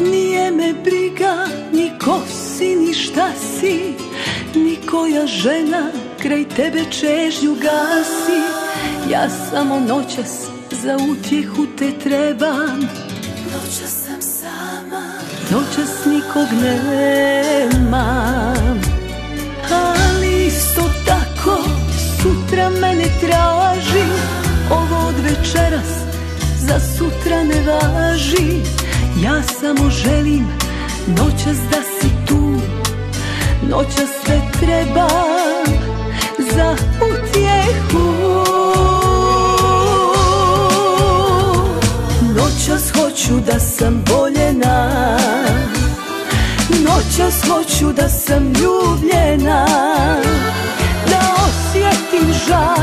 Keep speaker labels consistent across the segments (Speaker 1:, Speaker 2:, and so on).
Speaker 1: Nije me briga ni ko si, ni šta si Ni koja žena kraj tebe čežnju gasi. Ja samo noćas za utjehu te trebam.
Speaker 2: Noćas sam sama.
Speaker 1: Noćas nikog nemam. Ali isto tako sutra mene traži. Ovo od večeras za sutra ne važi. Ja samo želim noćas da si tu. Noćas sve trebam za utjehu. Noćas hoću da sam voljena. Noćas hoću da sam ljubljena. Da osjetim žar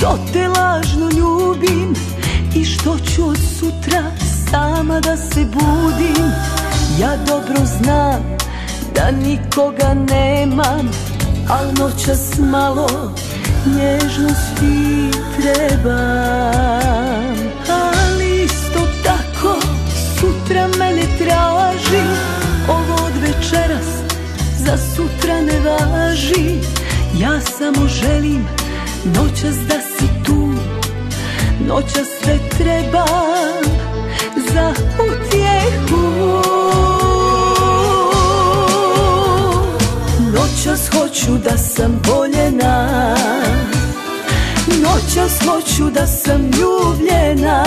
Speaker 1: što te lažno ljubim I što ću od sutra sama da se budim. Ja dobro znam da nikoga nemam Al noćas malo nježnosti trebam. Ali isto tako sutra mene traži Ovo od večeras za sutra ne važi. Ja samo želim noćas da si tu Noćas sve trebam za utjehu. Noćas hoću da sam voljena Noćas hoću da sam ljubljena